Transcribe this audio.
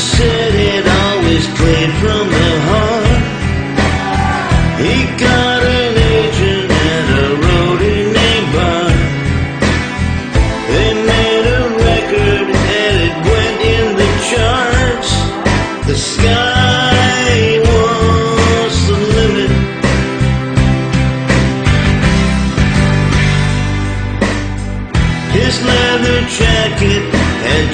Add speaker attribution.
Speaker 1: said it always played from the heart. He got an agent and a roadie named Bud. They made a record and it went in the charts. The sky was the limit. His leather jacket had